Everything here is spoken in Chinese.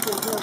对就